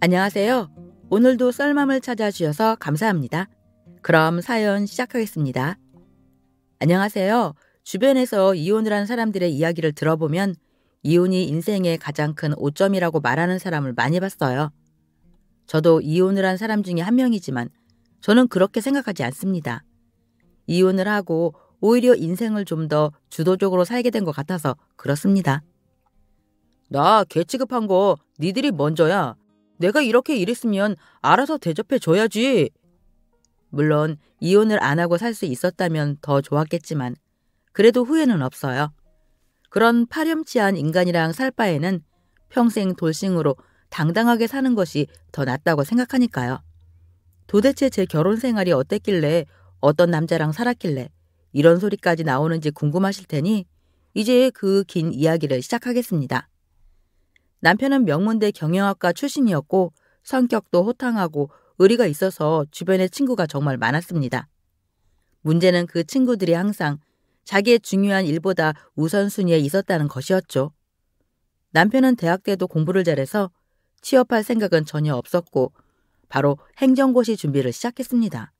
안녕하세요. 오늘도 썰맘을 찾아주셔서 감사합니다. 그럼 사연 시작하겠습니다. 안녕하세요. 주변에서 이혼을 한 사람들의 이야기를 들어보면 이혼이 인생의 가장 큰 오점이라고 말하는 사람을 많이 봤어요. 저도 이혼을 한 사람 중에 한 명이지만 저는 그렇게 생각하지 않습니다. 이혼을 하고 오히려 인생을 좀 더 주도적으로 살게 된 것 같아서 그렇습니다. 나 개 취급한 거 니들이 먼저야. 내가 이렇게 일했으면 알아서 대접해 줘야지. 물론 이혼을 안 하고 살 수 있었다면 더 좋았겠지만 그래도 후회는 없어요. 그런 파렴치한 인간이랑 살 바에는 평생 돌싱으로 당당하게 사는 것이 더 낫다고 생각하니까요. 도대체 제 결혼 생활이 어땠길래 어떤 남자랑 살았길래 이런 소리까지 나오는지 궁금하실 테니 이제 그 긴 이야기를 시작하겠습니다. 남편은 명문대 경영학과 출신이었고 성격도 호탕하고 의리가 있어서 주변에 친구가 정말 많았습니다. 문제는 그 친구들이 항상 자기의 중요한 일보다 우선순위에 있었다는 것이었죠. 남편은 대학 때도 공부를 잘해서 취업할 생각은 전혀 없었고 바로 행정고시 준비를 시작했습니다.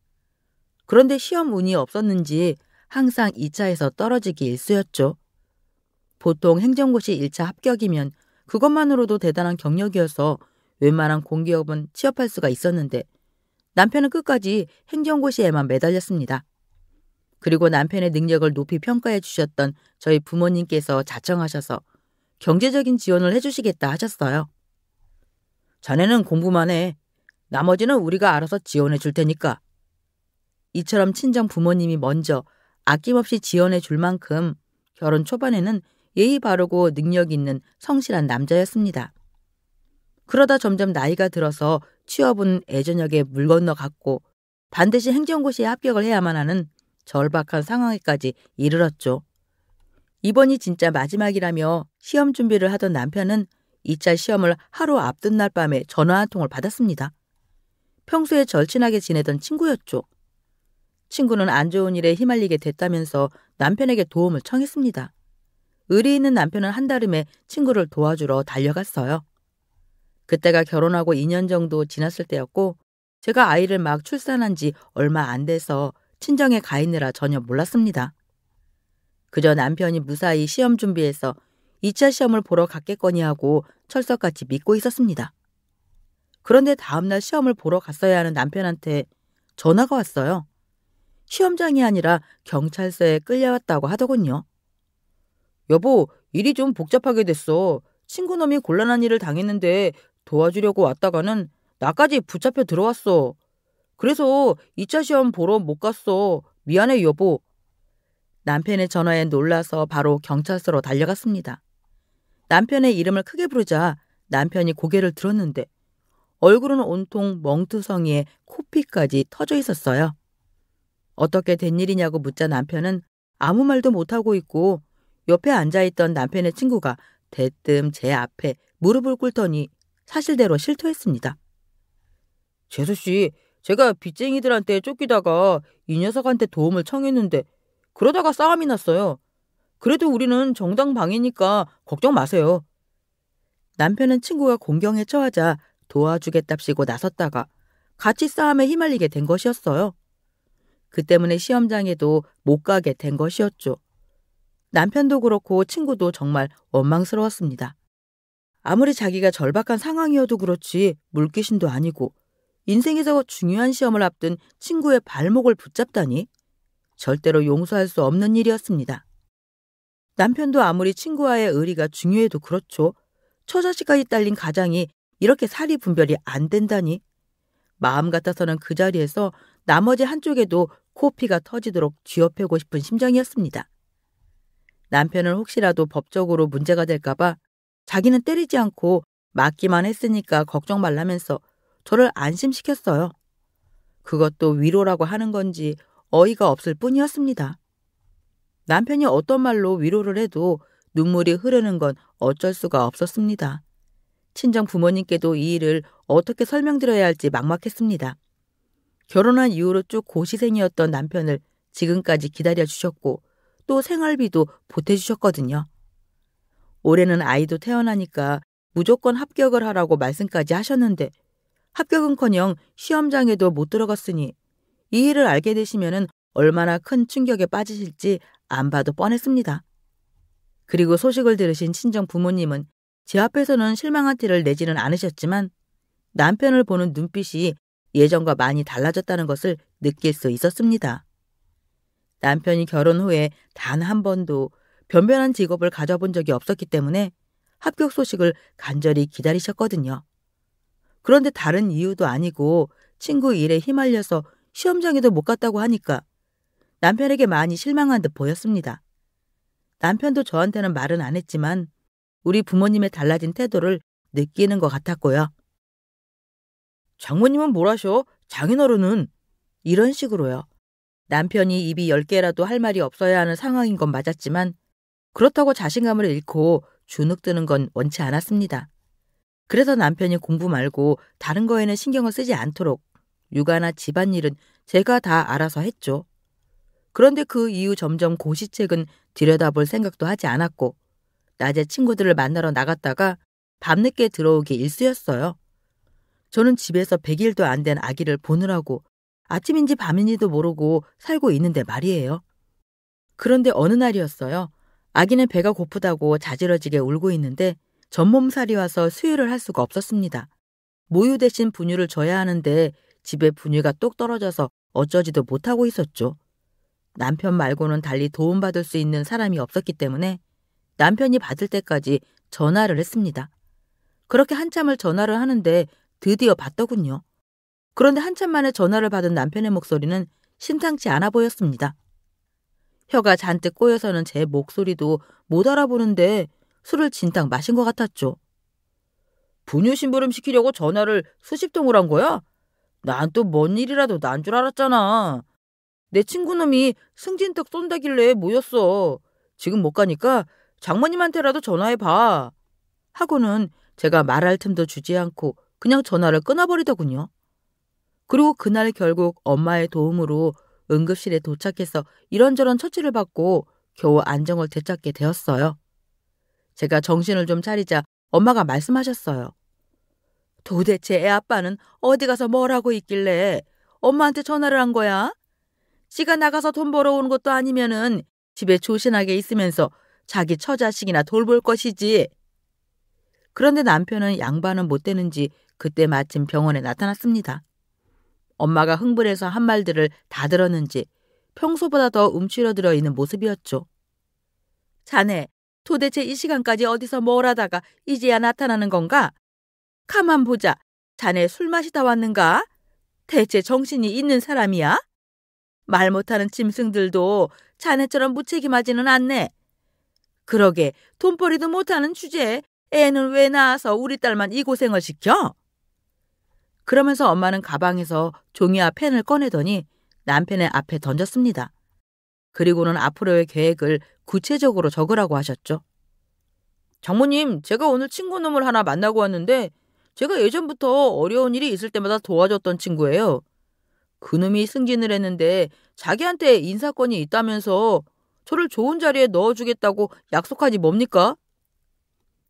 그런데 시험 운이 없었는지 항상 2차에서 떨어지기 일쑤였죠. 보통 행정고시 1차 합격이면 그것만으로도 대단한 경력이어서 웬만한 공기업은 취업할 수가 있었는데 남편은 끝까지 행정고시에만 매달렸습니다. 그리고 남편의 능력을 높이 평가해 주셨던 저희 부모님께서 자청하셔서 경제적인 지원을 해주시겠다 하셨어요. 자네는 공부만 해. 나머지는 우리가 알아서 지원해 줄 테니까. 이처럼 친정 부모님이 먼저 아낌없이 지원해 줄 만큼 결혼 초반에는 예의 바르고 능력 있는 성실한 남자였습니다. 그러다 점점 나이가 들어서 취업은 애저녁에 물 건너 갔고 반드시 행정고시에 합격을 해야만 하는 절박한 상황에까지 이르렀죠. 이번이 진짜 마지막이라며 시험 준비를 하던 남편은 2차 시험을 하루 앞둔 날 밤에 전화 한 통을 받았습니다. 평소에 절친하게 지내던 친구였죠. 친구는 안 좋은 일에 휘말리게 됐다면서 남편에게 도움을 청했습니다. 의리 있는 남편은 한달음에 친구를 도와주러 달려갔어요. 그때가 결혼하고 2년 정도 지났을 때였고 제가 아이를 막 출산한 지 얼마 안 돼서 친정에 가 있느라 전혀 몰랐습니다. 그저 남편이 무사히 시험 준비해서 2차 시험을 보러 갔겠거니 하고 철석같이 믿고 있었습니다. 그런데 다음날 시험을 보러 갔어야 하는 남편한테 전화가 왔어요. 시험장이 아니라 경찰서에 끌려왔다고 하더군요. 여보, 일이 좀 복잡하게 됐어. 친구놈이 곤란한 일을 당했는데 도와주려고 왔다가는 나까지 붙잡혀 들어왔어. 그래서 2차 시험 보러 못 갔어. 미안해, 여보. 남편의 전화에 놀라서 바로 경찰서로 달려갔습니다. 남편의 이름을 크게 부르자 남편이 고개를 들었는데 얼굴은 온통 멍투성이에 코피까지 터져 있었어요. 어떻게 된 일이냐고 묻자 남편은 아무 말도 못하고 있고 옆에 앉아있던 남편의 친구가 대뜸 제 앞에 무릎을 꿇더니 사실대로 실토했습니다. 재수 씨, 제가 빚쟁이들한테 쫓기다가 이 녀석한테 도움을 청했는데 그러다가 싸움이 났어요. 그래도 우리는 정당 방이니까 걱정 마세요. 남편은 친구가 공경에 처하자 도와주겠답시고 나섰다가 같이 싸움에 휘말리게 된 것이었어요. 그 때문에 시험장에도 못 가게 된 것이었죠. 남편도 그렇고 친구도 정말 원망스러웠습니다. 아무리 자기가 절박한 상황이어도 그렇지 물귀신도 아니고 인생에서 중요한 시험을 앞둔 친구의 발목을 붙잡다니 절대로 용서할 수 없는 일이었습니다. 남편도 아무리 친구와의 의리가 중요해도 그렇죠. 처자식까지 딸린 가장이 이렇게 사리 분별이 안 된다니. 마음 같아서는 그 자리에서 나머지 한쪽에도 코피가 터지도록 쥐어펴고 싶은 심정이었습니다. 남편은 혹시라도 법적으로 문제가 될까봐 자기는 때리지 않고 맞기만 했으니까 걱정 말라면서 저를 안심시켰어요. 그것도 위로라고 하는 건지 어이가 없을 뿐이었습니다. 남편이 어떤 말로 위로를 해도 눈물이 흐르는 건 어쩔 수가 없었습니다. 친정 부모님께도 이 일을 어떻게 설명드려야 할지 막막했습니다. 결혼한 이후로 쭉 고시생이었던 남편을 지금까지 기다려 주셨고 또 생활비도 보태주셨거든요. 올해는 아이도 태어나니까 무조건 합격을 하라고 말씀까지 하셨는데 합격은커녕 시험장에도 못 들어갔으니 이 일을 알게 되시면은 얼마나 큰 충격에 빠지실지 안 봐도 뻔했습니다. 그리고 소식을 들으신 친정 부모님은 제 앞에서는 실망한 티를 내지는 않으셨지만 남편을 보는 눈빛이 예전과 많이 달라졌다는 것을 느낄 수 있었습니다. 남편이 결혼 후에 단 한 번도 변변한 직업을 가져본 적이 없었기 때문에 합격 소식을 간절히 기다리셨거든요. 그런데 다른 이유도 아니고 친구 일에 휘말려서 시험장에도 못 갔다고 하니까 남편에게 많이 실망한 듯 보였습니다. 남편도 저한테는 말은 안 했지만 우리 부모님의 달라진 태도를 느끼는 것 같았고요. 장모님은 뭘 하셔? 장인어른은? 이런 식으로요. 남편이 입이 10개라도 할 말이 없어야 하는 상황인 건 맞았지만 그렇다고 자신감을 잃고 주눅드는 건 원치 않았습니다. 그래서 남편이 공부 말고 다른 거에는 신경을 쓰지 않도록 육아나 집안일은 제가 다 알아서 했죠. 그런데 그 이후 점점 고시책은 들여다볼 생각도 하지 않았고 낮에 친구들을 만나러 나갔다가 밤늦게 들어오기 일쑤였어요. 저는 집에서 100일도 안 된 아기를 보느라고 아침인지 밤인지도 모르고 살고 있는데 말이에요. 그런데 어느 날이었어요. 아기는 배가 고프다고 자지러지게 울고 있는데 전몸살이 와서 수유를 할 수가 없었습니다. 모유 대신 분유를 줘야 하는데 집에 분유가 똑 떨어져서 어쩌지도 못하고 있었죠. 남편 말고는 달리 도움받을 수 있는 사람이 없었기 때문에 남편이 받을 때까지 전화를 했습니다. 그렇게 한참을 전화를 하는데 드디어 받더군요. 그런데 한참 만에 전화를 받은 남편의 목소리는 심상치 않아 보였습니다. 혀가 잔뜩 꼬여서는 제 목소리도 못 알아보는데 술을 진탕 마신 것 같았죠. 분유 심부름 시키려고 전화를 수십 통을 한 거야? 난 또 뭔 일이라도 난 줄 알았잖아. 내 친구놈이 승진떡 쏜다길래 모였어. 지금 못 가니까 장모님한테라도 전화해봐. 하고는 제가 말할 틈도 주지 않고 그냥 전화를 끊어버리더군요. 그리고 그날 결국 엄마의 도움으로 응급실에 도착해서 이런저런 처치를 받고 겨우 안정을 되찾게 되었어요. 제가 정신을 좀 차리자 엄마가 말씀하셨어요. 도대체 애 아빠는 어디 가서 뭘 하고 있길래 엄마한테 전화를 한 거야? 지가 나가서 돈 벌어오는 것도 아니면은 집에 조신하게 있으면서 자기 처자식이나 돌볼 것이지. 그런데 남편은 양반은 못 되는지 그때 마침 병원에 나타났습니다. 엄마가 흥분해서 한 말들을 다 들었는지 평소보다 더 움츠러들어 있는 모습이었죠. 자네, 도대체 이 시간까지 어디서 뭘 하다가 이제야 나타나는 건가? 가만 보자. 자네 술 마시다 왔는가? 대체 정신이 있는 사람이야? 말 못하는 짐승들도 자네처럼 무책임하지는 않네. 그러게 돈벌이도 못하는 주제에 애는 왜 낳아서 우리 딸만 이 고생을 시켜? 그러면서 엄마는 가방에서 종이와 펜을 꺼내더니 남편의 앞에 던졌습니다. 그리고는 앞으로의 계획을 구체적으로 적으라고 하셨죠. 장모님, 제가 오늘 친구놈을 하나 만나고 왔는데 제가 예전부터 어려운 일이 있을 때마다 도와줬던 친구예요. 그놈이 승진을 했는데 자기한테 인사권이 있다면서 저를 좋은 자리에 넣어주겠다고 약속하지 뭡니까?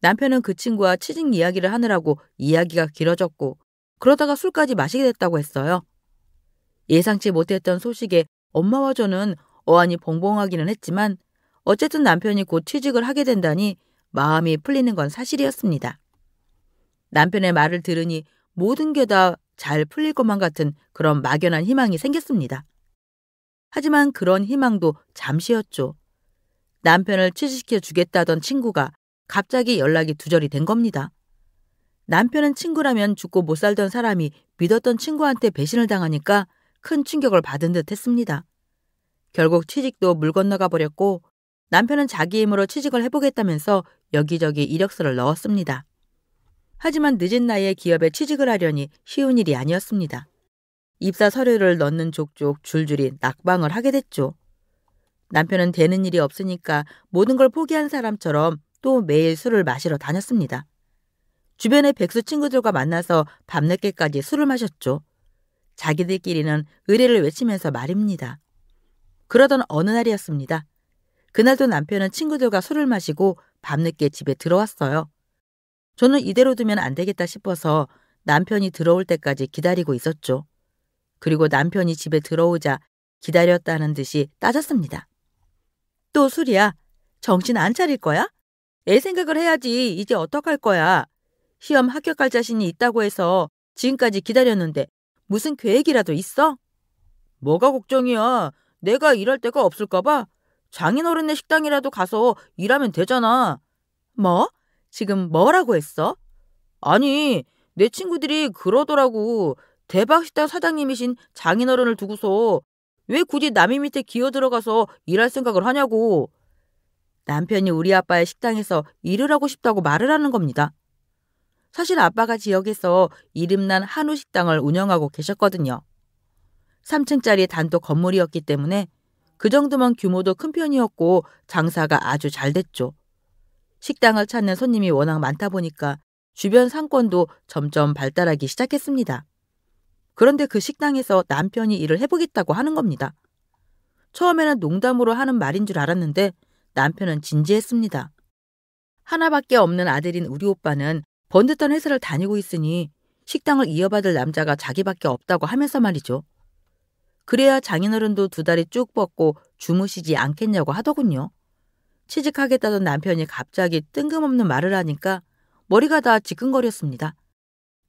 남편은 그 친구와 취직 이야기를 하느라고 이야기가 길어졌고 그러다가 술까지 마시게 됐다고 했어요. 예상치 못했던 소식에 엄마와 저는 어안이 벙벙하기는 했지만 어쨌든 남편이 곧 취직을 하게 된다니 마음이 풀리는 건 사실이었습니다. 남편의 말을 들으니 모든 게 다 잘 풀릴 것만 같은 그런 막연한 희망이 생겼습니다. 하지만 그런 희망도 잠시였죠. 남편을 취직시켜 주겠다던 친구가 갑자기 연락이 두절이 된 겁니다. 남편은 친구라면 죽고 못 살던 사람이 믿었던 친구한테 배신을 당하니까 큰 충격을 받은 듯 했습니다. 결국 취직도 물 건너가 버렸고 남편은 자기 힘으로 취직을 해보겠다면서 여기저기 이력서를 넣었습니다. 하지만 늦은 나이에 기업에 취직을 하려니 쉬운 일이 아니었습니다. 입사 서류를 넣는 족족 줄줄이 낙방을 하게 됐죠. 남편은 되는 일이 없으니까 모든 걸 포기한 사람처럼 또 매일 술을 마시러 다녔습니다. 주변의 백수 친구들과 만나서 밤늦게까지 술을 마셨죠. 자기들끼리는 의뢰를 외치면서 말입니다. 그러던 어느 날이었습니다. 그날도 남편은 친구들과 술을 마시고 밤늦게 집에 들어왔어요. 저는 이대로 두면 안 되겠다 싶어서 남편이 들어올 때까지 기다리고 있었죠. 그리고 남편이 집에 들어오자 기다렸다는 듯이 따졌습니다. 또 술이야. 정신 안 차릴 거야? 애 생각을 해야지 이제 어떡할 거야. 시험 합격할 자신이 있다고 해서 지금까지 기다렸는데 무슨 계획이라도 있어? 뭐가 걱정이야. 내가 일할 데가 없을까봐 장인어른네 식당이라도 가서 일하면 되잖아. 뭐? 지금 뭐라고 했어? 아니, 내 친구들이 그러더라고. 대박식당 사장님이신 장인어른을 두고서 왜 굳이 남의 밑에 기어 들어가서 일할 생각을 하냐고. 남편이 우리 아빠의 식당에서 일을 하고 싶다고 말을 하는 겁니다. 사실 아빠가 지역에서 이름난 한우 식당을 운영하고 계셨거든요. 3층짜리 단독 건물이었기 때문에 그 정도면 규모도 큰 편이었고 장사가 아주 잘 됐죠. 식당을 찾는 손님이 워낙 많다 보니까 주변 상권도 점점 발달하기 시작했습니다. 그런데 그 식당에서 남편이 일을 해보겠다고 하는 겁니다. 처음에는 농담으로 하는 말인 줄 알았는데 남편은 진지했습니다. 하나밖에 없는 아들인 우리 오빠는 번듯한 회사를 다니고 있으니 식당을 이어받을 남자가 자기밖에 없다고 하면서 말이죠. 그래야 장인어른도 두 다리 쭉 뻗고 주무시지 않겠냐고 하더군요. 취직하겠다던 남편이 갑자기 뜬금없는 말을 하니까 머리가 다 지끈거렸습니다.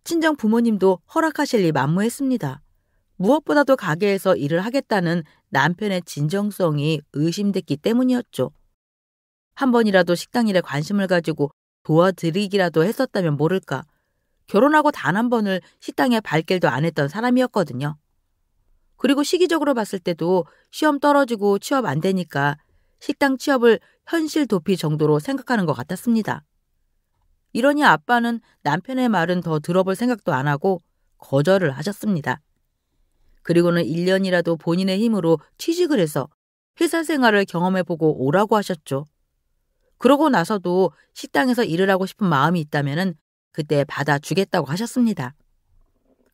친정 부모님도 허락하실 리 만무했습니다. 무엇보다도 가게에서 일을 하겠다는 남편의 진정성이 의심됐기 때문이었죠. 한 번이라도 식당 일에 관심을 가지고 도와드리기라도 했었다면 모를까. 결혼하고 단 한 번을 식당에 발길도 안 했던 사람이었거든요. 그리고 시기적으로 봤을 때도 시험 떨어지고 취업 안 되니까 식당 취업을 현실 도피 정도로 생각하는 것 같았습니다. 이러니 아빠는 남편의 말은 더 들어볼 생각도 안 하고 거절을 하셨습니다. 그리고는 1년이라도 본인의 힘으로 취직을 해서 회사 생활을 경험해보고 오라고 하셨죠. 그러고 나서도 식당에서 일을 하고 싶은 마음이 있다면 그때 받아주겠다고 하셨습니다.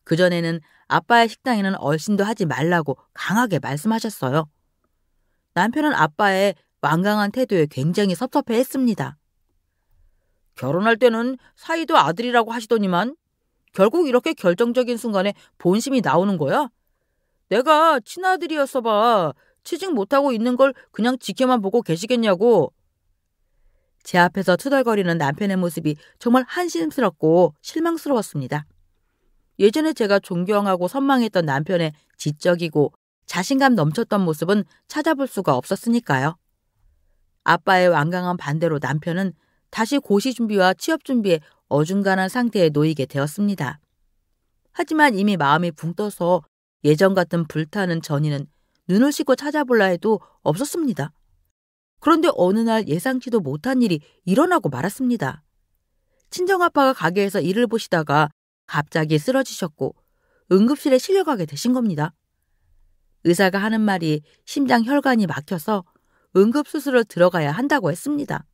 그전에는 아빠의 식당에는 얼씬도 하지 말라고 강하게 말씀하셨어요. 남편은 아빠의 완강한 태도에 굉장히 섭섭해 했습니다. 결혼할 때는 사이도 아들이라고 하시더니만 결국 이렇게 결정적인 순간에 본심이 나오는 거야? 내가 친아들이었어 봐. 취직 못하고 있는 걸 그냥 지켜만 보고 계시겠냐고. 제 앞에서 투덜거리는 남편의 모습이 정말 한심스럽고 실망스러웠습니다. 예전에 제가 존경하고 선망했던 남편의 지적이고 자신감 넘쳤던 모습은 찾아볼 수가 없었으니까요. 아빠의 완강한 반대로 남편은 다시 고시 준비와 취업 준비에 어중간한 상태에 놓이게 되었습니다. 하지만 이미 마음이 붕 떠서 예전 같은 불타는 전이는 눈을 씻고 찾아볼라 해도 없었습니다. 그런데 어느 날 예상치도 못한 일이 일어나고 말았습니다. 친정아빠가 가게에서 일을 보시다가 갑자기 쓰러지셨고 응급실에 실려가게 되신 겁니다. 의사가 하는 말이 심장 혈관이 막혀서 응급수술을 들어가야 한다고 했습니다.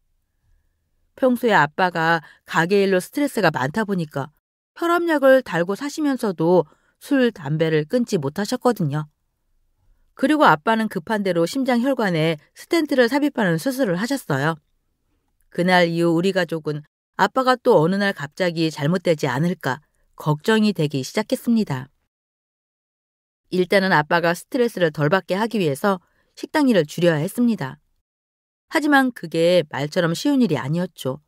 평소에 아빠가 가게 일로 스트레스가 많다 보니까 혈압약을 달고 사시면서도 술, 담배를 끊지 못하셨거든요. 그리고 아빠는 급한 대로 심장 혈관에 스텐트를 삽입하는 수술을 하셨어요. 그날 이후 우리 가족은 아빠가 또 어느 날 갑자기 잘못되지 않을까 걱정이 되기 시작했습니다. 일단은 아빠가 스트레스를 덜 받게 하기 위해서 식당 일을 줄여야 했습니다. 하지만 그게 말처럼 쉬운 일이 아니었죠.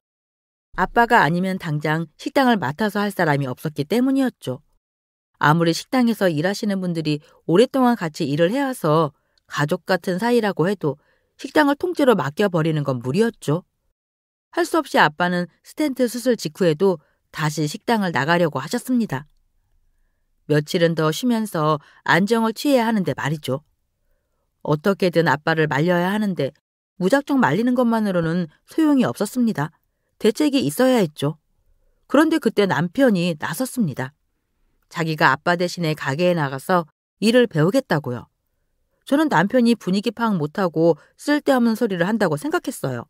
아빠가 아니면 당장 식당을 맡아서 할 사람이 없었기 때문이었죠. 아무리 식당에서 일하시는 분들이 오랫동안 같이 일을 해와서 가족 같은 사이라고 해도 식당을 통째로 맡겨버리는 건 무리였죠. 할 수 없이 아빠는 스텐트 수술 직후에도 다시 식당을 나가려고 하셨습니다. 며칠은 더 쉬면서 안정을 취해야 하는데 말이죠. 어떻게든 아빠를 말려야 하는데 무작정 말리는 것만으로는 소용이 없었습니다. 대책이 있어야 했죠. 그런데 그때 남편이 나섰습니다. 자기가 아빠 대신에 가게에 나가서 일을 배우겠다고요. 저는 남편이 분위기 파악 못하고 쓸데없는 소리를 한다고 생각했어요.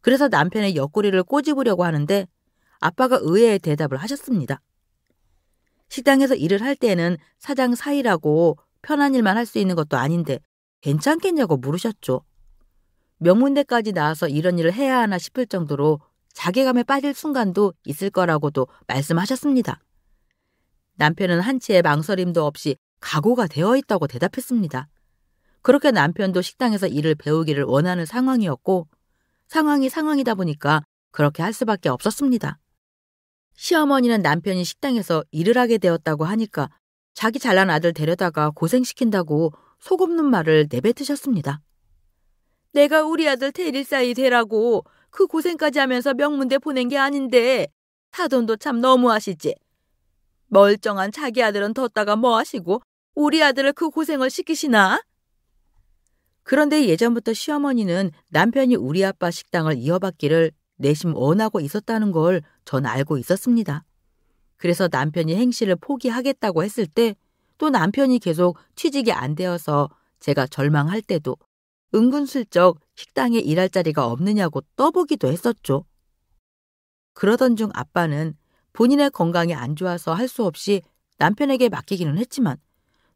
그래서 남편의 옆구리를 꼬집으려고 하는데 아빠가 의외의 대답을 하셨습니다. 식당에서 일을 할 때는 사장 사이라고 편한 일만 할 수 있는 것도 아닌데 괜찮겠냐고 물으셨죠. 명문대까지 나와서 이런 일을 해야 하나 싶을 정도로 자괴감에 빠질 순간도 있을 거라고도 말씀하셨습니다. 남편은 한치의 망설임도 없이 각오가 되어 있다고 대답했습니다. 그렇게 남편도 식당에서 일을 배우기를 원하는 상황이었고 상황이 상황이다 보니까 그렇게 할 수밖에 없었습니다. 시어머니는 남편이 식당에서 일을 하게 되었다고 하니까 자기 잘난 아들 데려다가 고생시킨다고 속없는 말을 내뱉으셨습니다. 내가 우리 아들 대릴사이 되라고 그 고생까지 하면서 명문대 보낸 게 아닌데 사돈도 참 너무하시지. 멀쩡한 자기 아들은 뒀다가 뭐 하시고 우리 아들을 그 고생을 시키시나? 그런데 예전부터 시어머니는 남편이 우리 아빠 식당을 이어받기를 내심 원하고 있었다는 걸 전 알고 있었습니다. 그래서 남편이 행실을 포기하겠다고 했을 때 또 남편이 계속 취직이 안 되어서 제가 절망할 때도 은근슬쩍 식당에 일할 자리가 없느냐고 떠보기도 했었죠. 그러던 중 아빠는 본인의 건강이 안 좋아서 할 수 없이 남편에게 맡기기는 했지만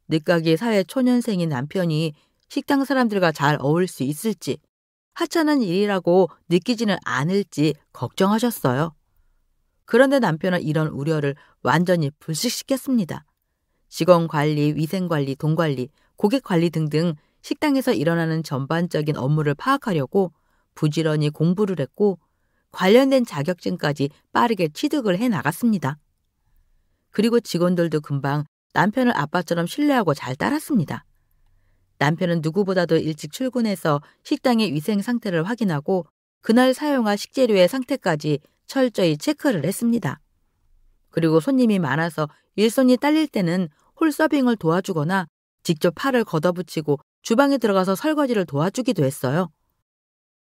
늦가기 사회 초년생인 남편이 식당 사람들과 잘 어울릴 수 있을지 하찮은 일이라고 느끼지는 않을지 걱정하셨어요. 그런데 남편은 이런 우려를 완전히 불식시켰습니다. 직원 관리, 위생 관리, 돈 관리, 고객 관리 등등 식당에서 일어나는 전반적인 업무를 파악하려고 부지런히 공부를 했고 관련된 자격증까지 빠르게 취득을 해 나갔습니다. 그리고 직원들도 금방 남편을 아빠처럼 신뢰하고 잘 따랐습니다. 남편은 누구보다도 일찍 출근해서 식당의 위생 상태를 확인하고 그날 사용할 식재료의 상태까지 철저히 체크를 했습니다. 그리고 손님이 많아서 일손이 딸릴 때는 홀 서빙을 도와주거나 직접 팔을 걷어붙이고 주방에 들어가서 설거지를 도와주기도 했어요.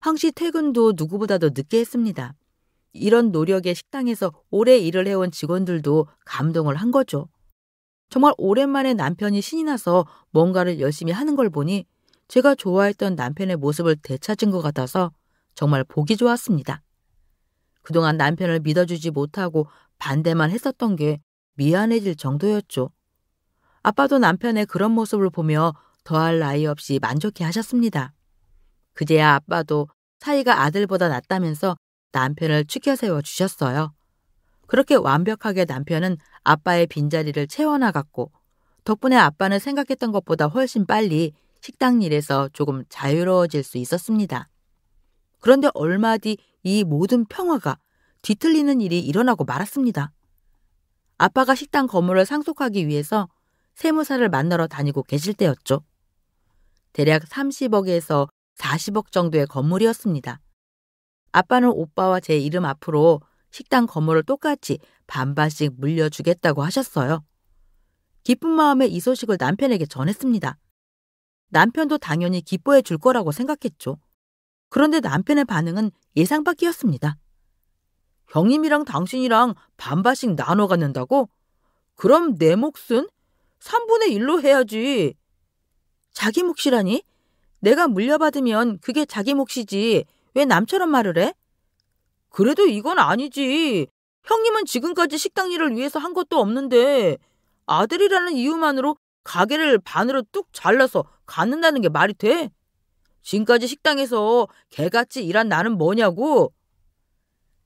항시 퇴근도 누구보다도 늦게 했습니다. 이런 노력에 식당에서 오래 일을 해온 직원들도 감동을 한 거죠. 정말 오랜만에 남편이 신이 나서 뭔가를 열심히 하는 걸 보니 제가 좋아했던 남편의 모습을 되찾은 것 같아서 정말 보기 좋았습니다. 그동안 남편을 믿어주지 못하고 반대만 했었던 게 미안해질 정도였죠. 아빠도 남편의 그런 모습을 보며 더할 나위 없이 만족해 하셨습니다. 그제야 아빠도 사이가 아들보다 낫다면서 남편을 추켜 세워 주셨어요. 그렇게 완벽하게 남편은 아빠의 빈자리를 채워나갔고 덕분에 아빠는 생각했던 것보다 훨씬 빨리 식당 일에서 조금 자유로워질 수 있었습니다. 그런데 얼마 뒤 이 모든 평화가 뒤틀리는 일이 일어나고 말았습니다. 아빠가 식당 건물을 상속하기 위해서 세무사를 만나러 다니고 계실 때였죠. 대략 30억에서 40억 정도의 건물이었습니다. 아빠는 오빠와 제 이름 앞으로 식당 건물을 똑같이 반반씩 물려주겠다고 하셨어요. 기쁜 마음에 이 소식을 남편에게 전했습니다. 남편도 당연히 기뻐해 줄 거라고 생각했죠. 그런데 남편의 반응은 예상 밖이었습니다. 형님이랑 당신이랑 반반씩 나눠 갖는다고? 그럼 내 몫은 3분의 1로 해야지. 자기 몫이라니? 내가 물려받으면 그게 자기 몫이지. 왜 남처럼 말을 해? 그래도 이건 아니지. 형님은 지금까지 식당 일을 위해서 한 것도 없는데 아들이라는 이유만으로 가게를 반으로 뚝 잘라서 갖는다는 게 말이 돼? 지금까지 식당에서 개같이 일한 나는 뭐냐고?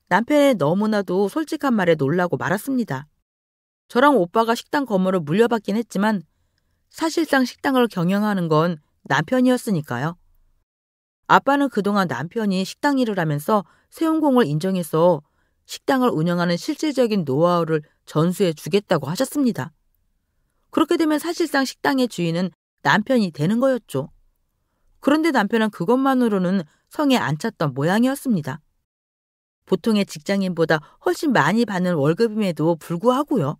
남편의 너무나도 솔직한 말에 놀라고 말았습니다. 저랑 오빠가 식당 건물을 물려받긴 했지만 사실상 식당을 경영하는 건 남편이었으니까요. 아빠는 그동안 남편이 식당 일을 하면서 세운공을 인정해서 식당을 운영하는 실질적인 노하우를 전수해 주겠다고 하셨습니다. 그렇게 되면 사실상 식당의 주인은 남편이 되는 거였죠. 그런데 남편은 그것만으로는 성에 안 찼던 모양이었습니다. 보통의 직장인보다 훨씬 많이 받는 월급임에도 불구하고요.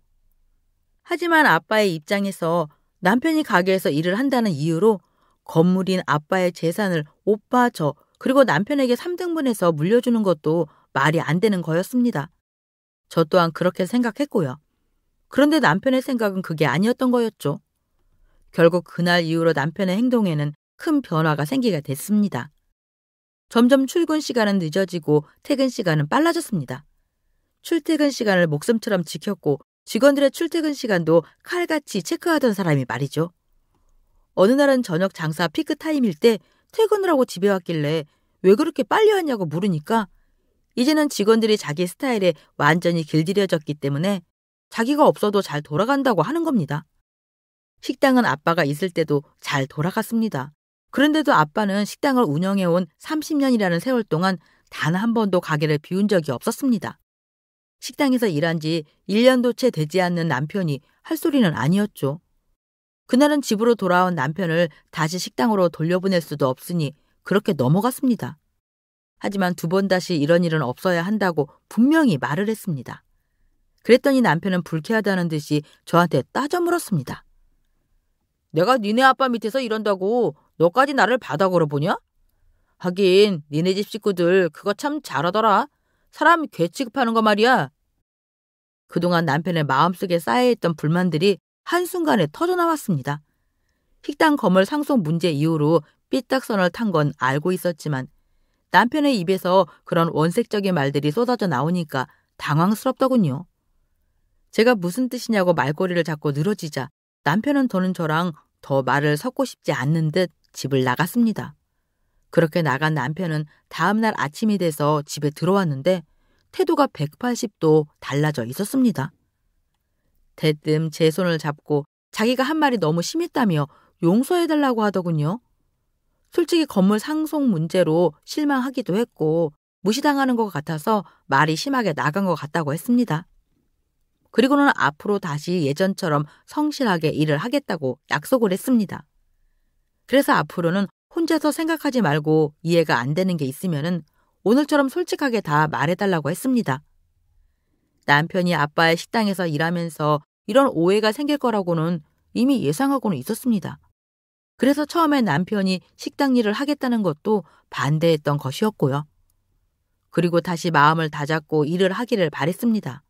하지만 아빠의 입장에서 남편이 가게에서 일을 한다는 이유로 건물인 아빠의 재산을 오빠 저 그리고 남편에게 3등분해서 물려주는 것도 말이 안 되는 거였습니다. 저 또한 그렇게 생각했고요. 그런데 남편의 생각은 그게 아니었던 거였죠. 결국 그날 이후로 남편의 행동에는 큰 변화가 생기게 됐습니다. 점점 출근 시간은 늦어지고 퇴근 시간은 빨라졌습니다. 출퇴근 시간을 목숨처럼 지켰고 직원들의 출퇴근 시간도 칼같이 체크하던 사람이 말이죠. 어느 날은 저녁 장사 피크 타임일 때 퇴근을 하고 집에 왔길래 왜 그렇게 빨리 왔냐고 물으니까 이제는 직원들이 자기 스타일에 완전히 길들여졌기 때문에 자기가 없어도 잘 돌아간다고 하는 겁니다. 식당은 아빠가 있을 때도 잘 돌아갔습니다. 그런데도 아빠는 식당을 운영해온 30년이라는 세월 동안 단 한 번도 가게를 비운 적이 없었습니다. 식당에서 일한 지 1년도 채 되지 않는 남편이 할 소리는 아니었죠. 그날은 집으로 돌아온 남편을 다시 식당으로 돌려보낼 수도 없으니 그렇게 넘어갔습니다. 하지만 두 번 다시 이런 일은 없어야 한다고 분명히 말을 했습니다. 그랬더니 남편은 불쾌하다는 듯이 저한테 따져 물었습니다. 내가 니네 아빠 밑에서 이런다고 너까지 나를 바다 걸어보냐? 하긴 니네 집 식구들 그거 참 잘하더라. 사람 괴 취급하는 거 말이야. 그동안 남편의 마음속에 쌓여있던 불만들이 한순간에 터져나왔습니다. 식당 건물 상속 문제 이후로 삐딱선을 탄 건 알고 있었지만 남편의 입에서 그런 원색적인 말들이 쏟아져 나오니까 당황스럽더군요. 제가 무슨 뜻이냐고 말꼬리를 잡고 늘어지자 남편은 더는 저랑 더 말을 섞고 싶지 않는 듯 집을 나갔습니다. 그렇게 나간 남편은 다음날 아침이 돼서 집에 들어왔는데 태도가 180도 달라져 있었습니다. 대뜸 제 손을 잡고 자기가 한 말이 너무 심했다며 용서해달라고 하더군요. 솔직히 건물 상속 문제로 실망하기도 했고 무시당하는 것 같아서 말이 심하게 나간 것 같다고 했습니다. 그리고는 앞으로 다시 예전처럼 성실하게 일을 하겠다고 약속을 했습니다. 그래서 앞으로는 혼자서 생각하지 말고 이해가 안 되는 게 있으면은 오늘처럼 솔직하게 다 말해달라고 했습니다. 남편이 아빠의 식당에서 일하면서 이런 오해가 생길 거라고는 이미 예상하고는 있었습니다. 그래서 처음에 남편이 식당 일을 하겠다는 것도 반대했던 것이었고요. 그리고 다시 마음을 다잡고 일을 하기를 바랬습니다.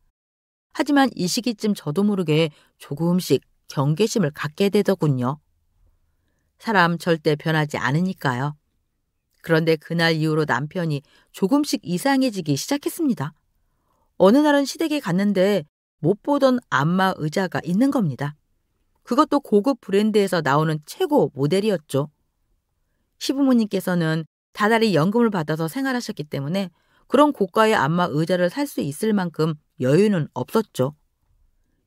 하지만 이 시기쯤 저도 모르게 조금씩 경계심을 갖게 되더군요. 사람 절대 변하지 않으니까요. 그런데 그날 이후로 남편이 조금씩 이상해지기 시작했습니다. 어느 날은 시댁에 갔는데 못 보던 안마 의자가 있는 겁니다. 그것도 고급 브랜드에서 나오는 최고 모델이었죠. 시부모님께서는 다달이 연금을 받아서 생활하셨기 때문에 그런 고가의 안마 의자를 살 수 있을 만큼 여유는 없었죠.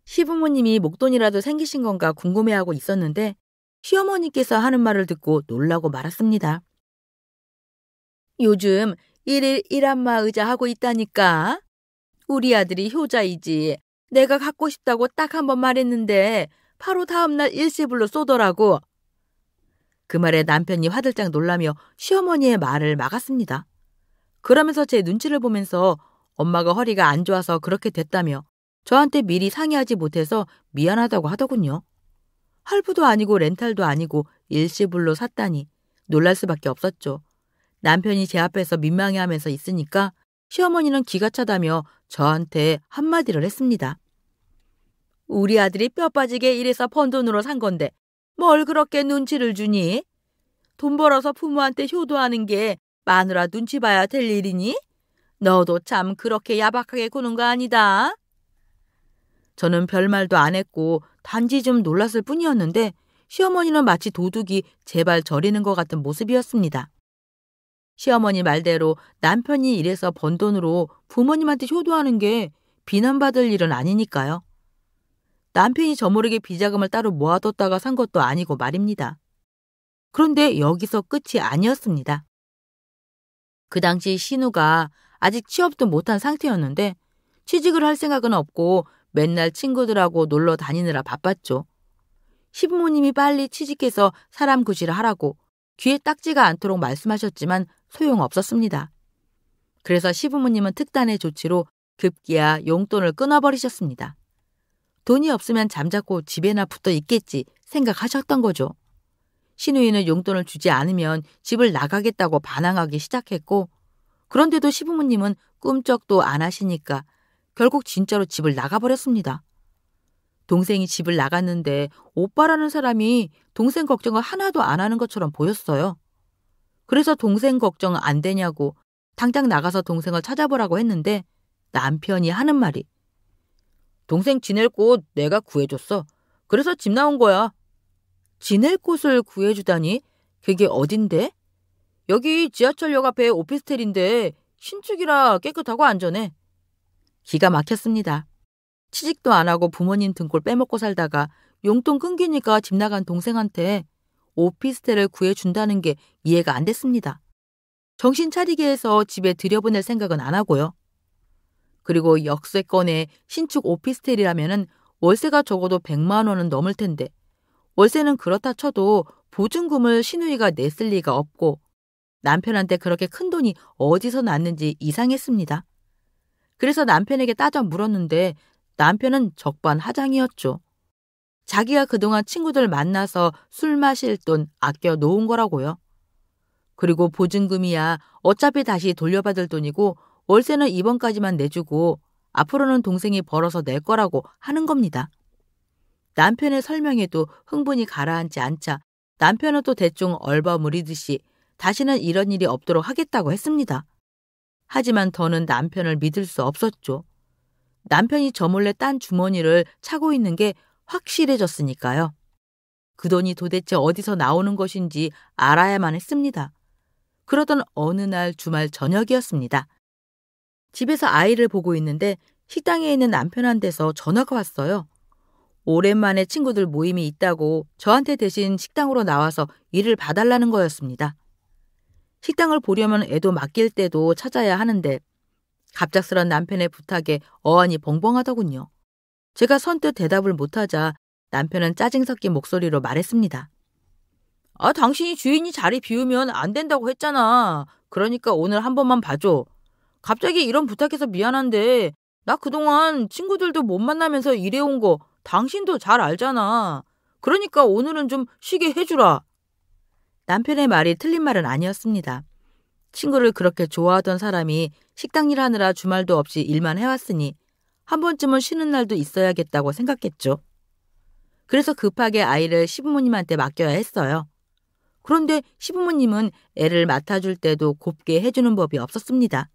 시부모님이 목돈이라도 생기신 건가 궁금해하고 있었는데 시어머니께서 하는 말을 듣고 놀라고 말았습니다. 요즘 일일 일안마 의자 하고 있다니까. 우리 아들이 효자이지. 내가 갖고 싶다고 딱 한 번 말했는데 바로 다음날 일시불로 쏘더라고. 그 말에 남편이 화들짝 놀라며 시어머니의 말을 막았습니다. 그러면서 제 눈치를 보면서 엄마가 허리가 안 좋아서 그렇게 됐다며 저한테 미리 상의하지 못해서 미안하다고 하더군요. 할부도 아니고 렌탈도 아니고 일시불로 샀다니 놀랄 수밖에 없었죠. 남편이 제 앞에서 민망해하면서 있으니까 시어머니는 기가 차다며 저한테 한마디를 했습니다. 우리 아들이 뼈 빠지게 일해서 번 돈으로 산 건데 뭘 그렇게 눈치를 주니? 돈 벌어서 부모한테 효도하는 게 마누라 눈치 봐야 될 일이니? 너도 참 그렇게 야박하게 구는 거 아니다. 저는 별말도 안 했고 단지 좀 놀랐을 뿐이었는데 시어머니는 마치 도둑이 제발 저리는 것 같은 모습이었습니다. 시어머니 말대로 남편이 일해서 번 돈으로 부모님한테 효도하는 게 비난받을 일은 아니니까요. 남편이 저 모르게 비자금을 따로 모아뒀다가 산 것도 아니고 말입니다. 그런데 여기서 끝이 아니었습니다. 그 당시 신우가 아직 취업도 못한 상태였는데 취직을 할 생각은 없고 맨날 친구들하고 놀러 다니느라 바빴죠. 시부모님이 빨리 취직해서 사람 구실을 하라고 귀에 딱지가 않도록 말씀하셨지만 소용없었습니다. 그래서 시부모님은 특단의 조치로 급기야 용돈을 끊어버리셨습니다. 돈이 없으면 잠자코 집에나 붙어 있겠지 생각하셨던 거죠. 신우이는 용돈을 주지 않으면 집을 나가겠다고 반항하기 시작했고 그런데도 시부모님은 꿈쩍도 안 하시니까 결국 진짜로 집을 나가버렸습니다. 동생이 집을 나갔는데 오빠라는 사람이 동생 걱정을 하나도 안 하는 것처럼 보였어요. 그래서 동생 걱정 안 되냐고 당장 나가서 동생을 찾아보라고 했는데 남편이 하는 말이 동생 지낼 곳 내가 구해줬어. 그래서 집 나온 거야. 지낼 곳을 구해주다니? 그게 어딘데? 여기 지하철역 앞에 오피스텔인데 신축이라 깨끗하고 안전해. 기가 막혔습니다. 취직도 안 하고 부모님 등골 빼먹고 살다가 용돈 끊기니까 집 나간 동생한테 오피스텔을 구해준다는 게 이해가 안 됐습니다. 정신 차리게 해서 집에 들여보낼 생각은 안 하고요. 그리고 역세권의 신축 오피스텔이라면은 월세가 적어도 100만 원은 넘을 텐데 월세는 그렇다 쳐도 보증금을 신우이가 냈을 리가 없고 남편한테 그렇게 큰 돈이 어디서 났는지 이상했습니다. 그래서 남편에게 따져 물었는데 남편은 적반하장이었죠. 자기가 그동안 친구들 만나서 술 마실 돈 아껴 놓은 거라고요. 그리고 보증금이야 어차피 다시 돌려받을 돈이고 월세는 이번까지만 내주고 앞으로는 동생이 벌어서 낼 거라고 하는 겁니다. 남편의 설명에도 흥분이 가라앉지 않자 남편은 또 대충 얼버무리듯이 다시는 이런 일이 없도록 하겠다고 했습니다. 하지만 더는 남편을 믿을 수 없었죠. 남편이 저 몰래 딴 주머니를 차고 있는 게 확실해졌으니까요. 그 돈이 도대체 어디서 나오는 것인지 알아야만 했습니다. 그러던 어느 날 주말 저녁이었습니다. 집에서 아이를 보고 있는데 식당에 있는 남편한테서 전화가 왔어요. 오랜만에 친구들 모임이 있다고 저한테 대신 식당으로 나와서 일을 봐달라는 거였습니다. 식당을 보려면 애도 맡길 때도 찾아야 하는데 갑작스런 남편의 부탁에 어안이 벙벙하더군요. 제가 선뜻 대답을 못하자 남편은 짜증 섞인 목소리로 말했습니다. 아, 당신이 주인이 자리 비우면 안 된다고 했잖아. 그러니까 오늘 한 번만 봐줘. 갑자기 이런 부탁해서 미안한데 나 그동안 친구들도 못 만나면서 일해온 거 당신도 잘 알잖아. 그러니까 오늘은 좀 쉬게 해주라. 남편의 말이 틀린 말은 아니었습니다. 친구를 그렇게 좋아하던 사람이 식당 일 하느라 주말도 없이 일만 해왔으니 한 번쯤은 쉬는 날도 있어야겠다고 생각했죠. 그래서 급하게 아이를 시부모님한테 맡겨야 했어요. 그런데 시부모님은 애를 맡아줄 때도 곱게 해주는 법이 없었습니다.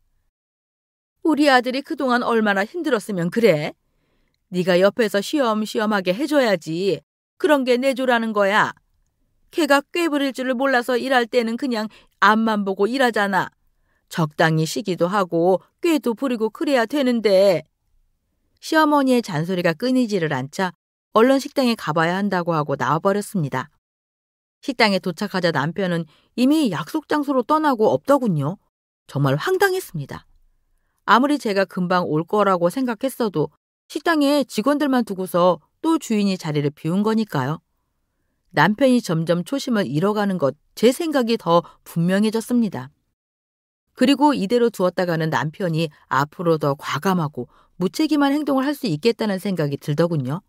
우리 아들이 그동안 얼마나 힘들었으면 그래? 네가 옆에서 쉬엄쉬엄하게 해줘야지. 그런 게 내조라는 거야. 걔가 꾀부릴 줄을 몰라서 일할 때는 그냥 앞만 보고 일하잖아. 적당히 쉬기도 하고 꾀도 부리고 그래야 되는데. 시어머니의 잔소리가 끊이지를 않자 얼른 식당에 가봐야 한다고 하고 나와버렸습니다. 식당에 도착하자 남편은 이미 약속 장소로 떠나고 없더군요. 정말 황당했습니다. 아무리 제가 금방 올 거라고 생각했어도 식당에 직원들만 두고서 또 주인이 자리를 비운 거니까요. 남편이 점점 초심을 잃어가는 것, 제 생각이 더 분명해졌습니다. 그리고 이대로 두었다가는 남편이 앞으로 더 과감하고 무책임한 행동을 할 수 있겠다는 생각이 들더군요.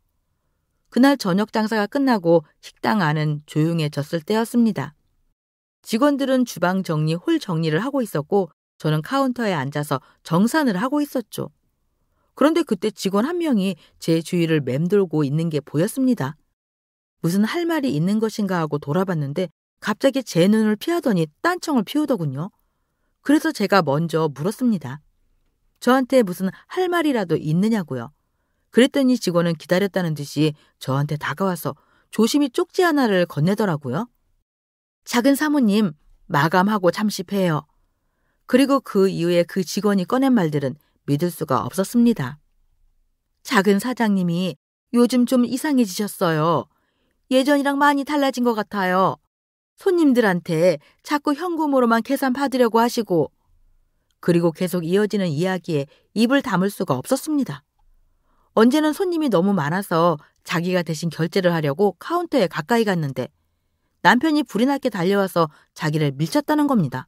그날 저녁 장사가 끝나고 식당 안은 조용해졌을 때였습니다. 직원들은 주방 정리, 홀 정리를 하고 있었고 저는 카운터에 앉아서 정산을 하고 있었죠. 그런데 그때 직원 한 명이 제 주위를 맴돌고 있는 게 보였습니다. 무슨 할 말이 있는 것인가 하고 돌아봤는데 갑자기 제 눈을 피하더니 딴청을 피우더군요. 그래서 제가 먼저 물었습니다. 저한테 무슨 할 말이라도 있느냐고요. 그랬더니 직원은 기다렸다는 듯이 저한테 다가와서 조심히 쪽지 하나를 건네더라고요. 작은 사모님, 마감하고 잠시 봬요. 그리고 그 이후에 그 직원이 꺼낸 말들은 믿을 수가 없었습니다. 작은 사장님이 요즘 좀 이상해지셨어요. 예전이랑 많이 달라진 것 같아요. 손님들한테 자꾸 현금으로만 계산 받으려고 하시고, 그리고 계속 이어지는 이야기에 입을 다물 수가 없었습니다. 언제는 손님이 너무 많아서 자기가 대신 결제를 하려고 카운터에 가까이 갔는데 남편이 부리나케 달려와서 자기를 밀쳤다는 겁니다.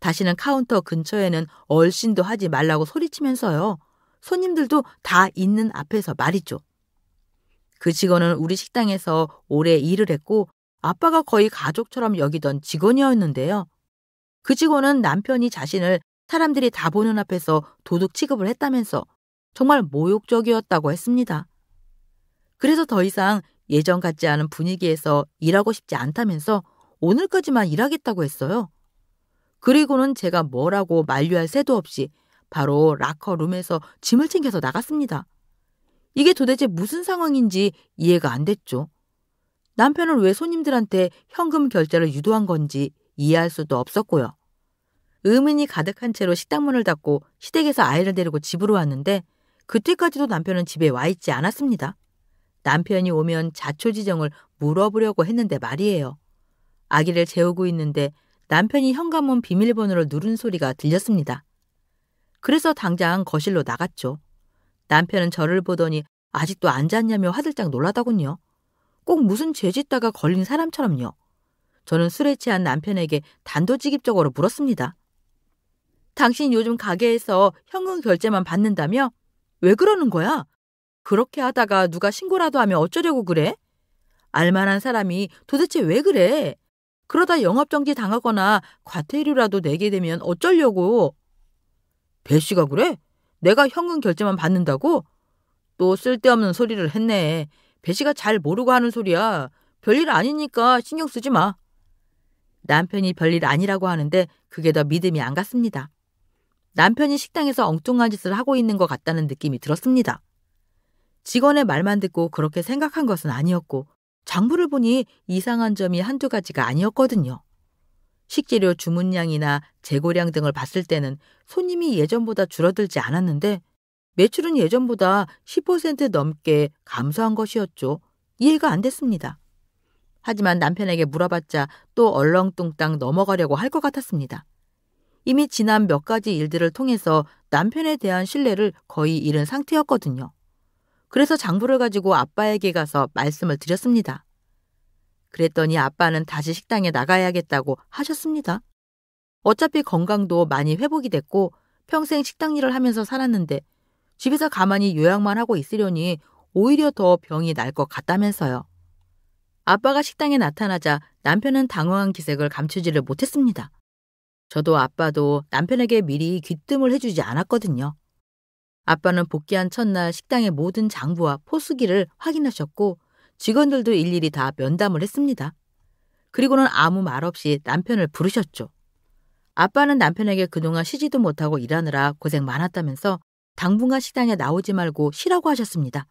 다시는 카운터 근처에는 얼씬도 하지 말라고 소리치면서요. 손님들도 다 있는 앞에서 말이죠. 그 직원은 우리 식당에서 오래 일을 했고 아빠가 거의 가족처럼 여기던 직원이었는데요. 그 직원은 남편이 자신을 사람들이 다 보는 앞에서 도둑 취급을 했다면서 정말 모욕적이었다고 했습니다. 그래서 더 이상 예전 같지 않은 분위기에서 일하고 싶지 않다면서 오늘까지만 일하겠다고 했어요. 그리고는 제가 뭐라고 만류할 새도 없이 바로 라커룸에서 짐을 챙겨서 나갔습니다. 이게 도대체 무슨 상황인지 이해가 안 됐죠. 남편은 왜 손님들한테 현금 결제를 유도한 건지 이해할 수도 없었고요. 의문이 가득한 채로 식당 문을 닫고 시댁에서 아이를 데리고 집으로 왔는데 그때까지도 남편은 집에 와 있지 않았습니다. 남편이 오면 자초지정을 물어보려고 했는데 말이에요. 아기를 재우고 있는데 남편이 현관문 비밀번호를 누른 소리가 들렸습니다. 그래서 당장 거실로 나갔죠. 남편은 저를 보더니 아직도 안 잤냐며 화들짝 놀라더군요. 꼭 무슨 죄 짓다가 걸린 사람처럼요. 저는 술에 취한 남편에게 단도직입적으로 물었습니다. 당신 요즘 가게에서 현금 결제만 받는다며? 왜 그러는 거야? 그렇게 하다가 누가 신고라도 하면 어쩌려고 그래? 알만한 사람이 도대체 왜 그래? 그러다 영업정지 당하거나 과태료라도 내게 되면 어쩌려고? 배 씨가 그래? 내가 현금 결제만 받는다고? 또 쓸데없는 소리를 했네. 배 씨가 잘 모르고 하는 소리야. 별일 아니니까 신경 쓰지 마. 남편이 별일 아니라고 하는데 그게 더 믿음이 안 갔습니다. 남편이 식당에서 엉뚱한 짓을 하고 있는 것 같다는 느낌이 들었습니다. 직원의 말만 듣고 그렇게 생각한 것은 아니었고 장부를 보니 이상한 점이 한두 가지가 아니었거든요. 식재료 주문량이나 재고량 등을 봤을 때는 손님이 예전보다 줄어들지 않았는데 매출은 예전보다 10% 넘게 감소한 것이었죠. 이해가 안 됐습니다. 하지만 남편에게 물어봤자 또 얼렁뚱땅 넘어가려고 할 것 같았습니다. 이미 지난 몇 가지 일들을 통해서 남편에 대한 신뢰를 거의 잃은 상태였거든요. 그래서 장부를 가지고 아빠에게 가서 말씀을 드렸습니다. 그랬더니 아빠는 다시 식당에 나가야겠다고 하셨습니다. 어차피 건강도 많이 회복이 됐고 평생 식당 일을 하면서 살았는데 집에서 가만히 요양만 하고 있으려니 오히려 더 병이 날 것 같다면서요. 아빠가 식당에 나타나자 남편은 당황한 기색을 감추지를 못했습니다. 저도 아빠도 남편에게 미리 귀뜸을 해주지 않았거든요. 아빠는 복귀한 첫날 식당의 모든 장부와 포수기를 확인하셨고 직원들도 일일이 다 면담을 했습니다. 그리고는 아무 말 없이 남편을 부르셨죠. 아빠는 남편에게 그동안 쉬지도 못하고 일하느라 고생 많았다면서 당분간 식당에 나오지 말고 쉬라고 하셨습니다.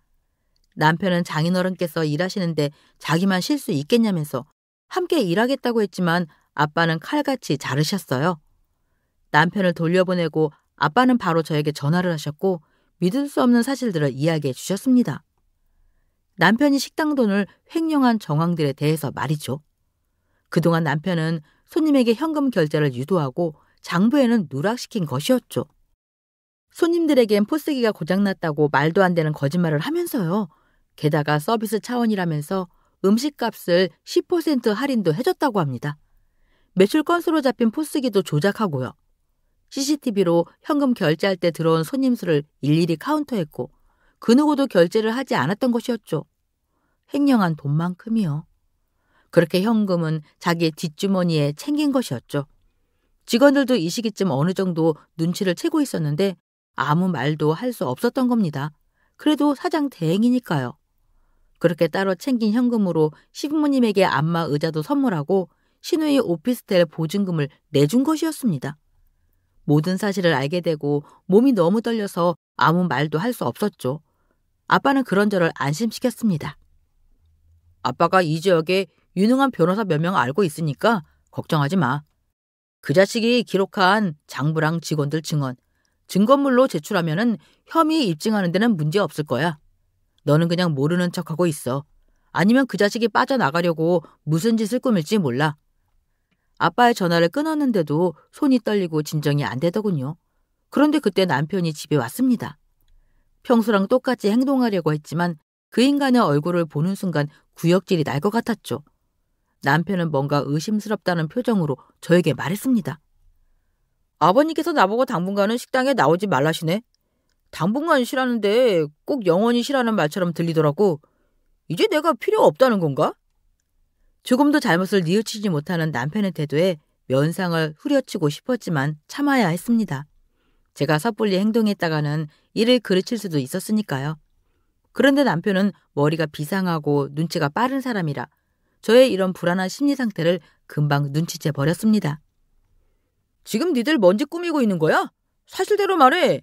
남편은 장인어른께서 일하시는데 자기만 쉴 수 있겠냐면서 함께 일하겠다고 했지만 아빠는 칼같이 자르셨어요. 남편을 돌려보내고 아빠는 바로 저에게 전화를 하셨고 믿을 수 없는 사실들을 이야기해 주셨습니다. 남편이 식당 돈을 횡령한 정황들에 대해서 말이죠. 그동안 남편은 손님에게 현금 결제를 유도하고 장부에는 누락시킨 것이었죠. 손님들에겐 포스기가 고장났다고 말도 안 되는 거짓말을 하면서요. 게다가 서비스 차원이라면서 음식값을 10% 할인도 해줬다고 합니다. 매출 건수로 잡힌 포스기도 조작하고요. CCTV로 현금 결제할 때 들어온 손님 수를 일일이 카운터했고 그 누구도 결제를 하지 않았던 것이었죠. 횡령한 돈만큼이요. 그렇게 현금은 자기의 뒷주머니에 챙긴 것이었죠. 직원들도 이 시기쯤 어느 정도 눈치를 채고 있었는데 아무 말도 할 수 없었던 겁니다. 그래도 사장 대행이니까요. 그렇게 따로 챙긴 현금으로 시부모님에게 안마 의자도 선물하고 신우의 오피스텔 보증금을 내준 것이었습니다. 모든 사실을 알게 되고 몸이 너무 떨려서 아무 말도 할 수 없었죠. 아빠는 그런 저를 안심시켰습니다. 아빠가 이 지역에 유능한 변호사 몇 명 알고 있으니까 걱정하지 마. 그 자식이 기록한 장부랑 직원들 증언, 증거물로 제출하면은 혐의 입증하는 데는 문제 없을 거야. 너는 그냥 모르는 척하고 있어. 아니면 그 자식이 빠져나가려고 무슨 짓을 꾸밀지 몰라. 아빠의 전화를 끊었는데도 손이 떨리고 진정이 안 되더군요. 그런데 그때 남편이 집에 왔습니다. 평소랑 똑같이 행동하려고 했지만 그 인간의 얼굴을 보는 순간 구역질이 날 것 같았죠. 남편은 뭔가 의심스럽다는 표정으로 저에게 말했습니다. 아버님께서 나보고 당분간은 식당에 나오지 말라시네. 당분간 쉬라는데 꼭 영원히 쉬라는 말처럼 들리더라고. 이제 내가 필요 없다는 건가? 조금도 잘못을 뉘우치지 못하는 남편의 태도에 면상을 후려치고 싶었지만 참아야 했습니다. 제가 섣불리 행동했다가는 이를 그르칠 수도 있었으니까요. 그런데 남편은 머리가 비상하고 눈치가 빠른 사람이라 저의 이런 불안한 심리 상태를 금방 눈치채 버렸습니다. 지금 니들 뭔지 꾸미고 있는 거야? 사실대로 말해.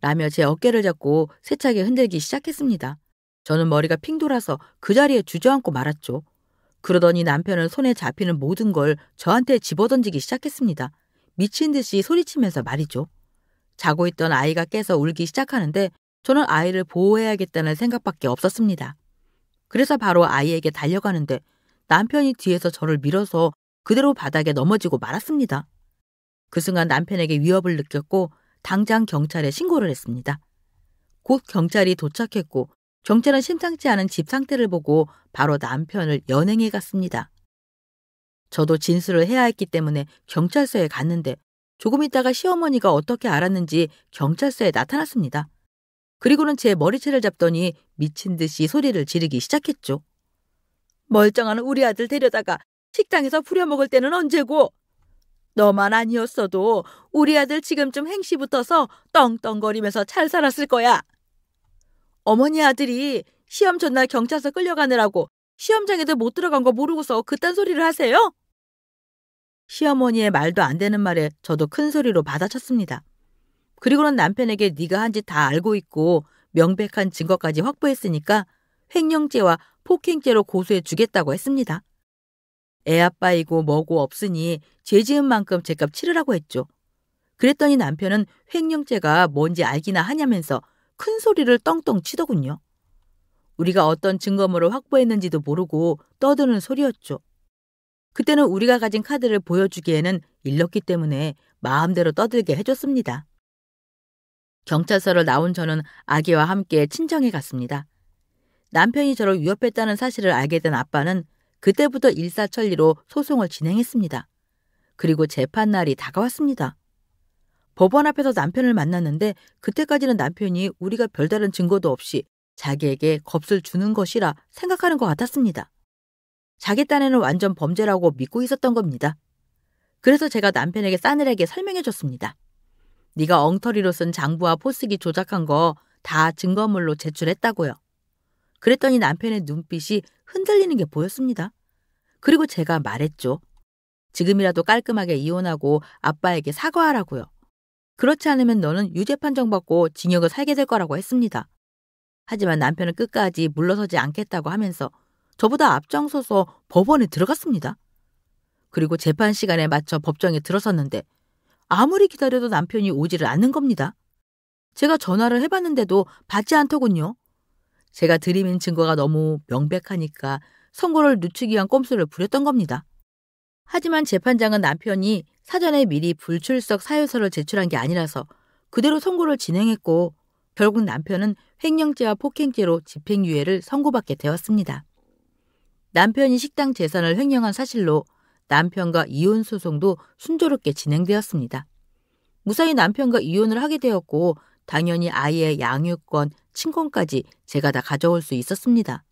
라며 제 어깨를 잡고 세차게 흔들기 시작했습니다. 저는 머리가 핑 돌아서 그 자리에 주저앉고 말았죠. 그러더니 남편은 손에 잡히는 모든 걸 저한테 집어던지기 시작했습니다. 미친 듯이 소리치면서 말이죠. 자고 있던 아이가 깨서 울기 시작하는데 저는 아이를 보호해야겠다는 생각밖에 없었습니다. 그래서 바로 아이에게 달려가는데 남편이 뒤에서 저를 밀어서 그대로 바닥에 넘어지고 말았습니다. 그 순간 남편에게 위협을 느꼈고 당장 경찰에 신고를 했습니다. 곧 경찰이 도착했고 경찰은 심상치 않은 집 상태를 보고 바로 남편을 연행해 갔습니다. 저도 진술을 해야 했기 때문에 경찰서에 갔는데 조금 있다가 시어머니가 어떻게 알았는지 경찰서에 나타났습니다. 그리고는 제 머리채를 잡더니 미친 듯이 소리를 지르기 시작했죠. 멀쩡한 우리 아들 데려다가 식당에서 부려먹을 때는 언제고? 너만 아니었어도 우리 아들 지금쯤 행시 붙어서 떵떵거리면서 잘 살았을 거야. 어머니 아들이 시험 전날 경찰서 끌려가느라고 시험장에도 못 들어간 거 모르고서 그딴 소리를 하세요? 시어머니의 말도 안 되는 말에 저도 큰 소리로 받아쳤습니다. 그리고는 남편에게 네가 한 짓 다 알고 있고 명백한 증거까지 확보했으니까 횡령죄와 폭행죄로 고소해 주겠다고 했습니다. 애 아빠이고 뭐고 없으니 죄 지은 만큼 제값 치르라고 했죠. 그랬더니 남편은 횡령죄가 뭔지 알기나 하냐면서 큰 소리를 떵떵 치더군요. 우리가 어떤 증거물을 확보했는지도 모르고 떠드는 소리였죠. 그때는 우리가 가진 카드를 보여주기에는 일렀기 때문에 마음대로 떠들게 해줬습니다. 경찰서를 나온 저는 아기와 함께 친정에 갔습니다. 남편이 저를 위협했다는 사실을 알게 된 아빠는 그때부터 일사천리로 소송을 진행했습니다. 그리고 재판날이 다가왔습니다. 법원 앞에서 남편을 만났는데 그때까지는 남편이 우리가 별다른 증거도 없이 자기에게 겁을 주는 것이라 생각하는 것 같았습니다. 자기 딴에는 완전 범죄라고 믿고 있었던 겁니다. 그래서 제가 남편에게 싸늘하게 설명해 줬습니다. 네가 엉터리로 쓴 장부와 포스기 조작한 거 다 증거물로 제출했다고요. 그랬더니 남편의 눈빛이 흔들리는 게 보였습니다. 그리고 제가 말했죠. 지금이라도 깔끔하게 이혼하고 아빠에게 사과하라고요. 그렇지 않으면 너는 유죄 판정받고 징역을 살게 될 거라고 했습니다. 하지만 남편은 끝까지 물러서지 않겠다고 하면서 저보다 앞장서서 법원에 들어갔습니다. 그리고 재판 시간에 맞춰 법정에 들어섰는데 아무리 기다려도 남편이 오지를 않는 겁니다. 제가 전화를 해봤는데도 받지 않더군요. 제가 들이민 증거가 너무 명백하니까 선고를 늦추기 위한 꼼수를 부렸던 겁니다. 하지만 재판장은 남편이 사전에 미리 불출석 사유서를 제출한 게 아니라서 그대로 선고를 진행했고 결국 남편은 횡령죄와 폭행죄로 집행유예를 선고받게 되었습니다. 남편이 식당 재산을 횡령한 사실로 남편과 이혼 소송도 순조롭게 진행되었습니다. 무사히 남편과 이혼을 하게 되었고 당연히 아이의 양육권, 친권까지 제가 다 가져올 수 있었습니다.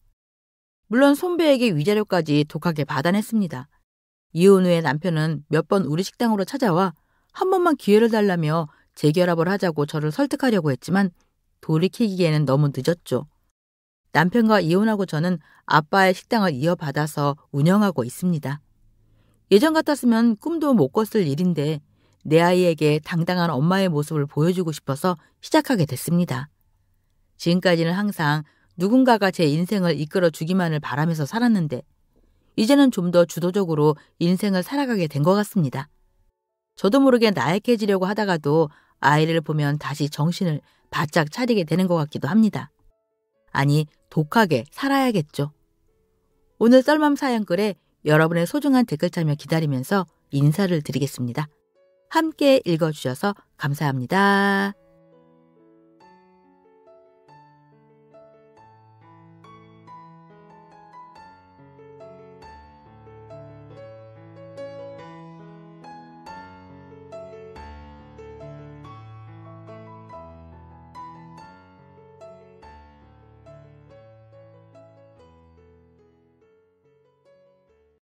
물론 손배에게 위자료까지 독하게 받아냈습니다. 이혼 후에 남편은 몇 번 우리 식당으로 찾아와 한 번만 기회를 달라며 재결합을 하자고 저를 설득하려고 했지만 돌이키기에는 너무 늦었죠. 남편과 이혼하고 저는 아빠의 식당을 이어받아서 운영하고 있습니다. 예전 같았으면 꿈도 못 꿨을 일인데 내 아이에게 당당한 엄마의 모습을 보여주고 싶어서 시작하게 됐습니다. 지금까지는 항상 누군가가 제 인생을 이끌어 주기만을 바라면서 살았는데 이제는 좀 더 주도적으로 인생을 살아가게 된 것 같습니다. 저도 모르게 나약해지려고 하다가도 아이를 보면 다시 정신을 바짝 차리게 되는 것 같기도 합니다. 아니, 독하게 살아야겠죠. 오늘 썰맘 사연글에 여러분의 소중한 댓글 참여 기다리면서 인사를 드리겠습니다. 함께 읽어주셔서 감사합니다.